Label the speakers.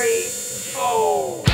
Speaker 1: three, four.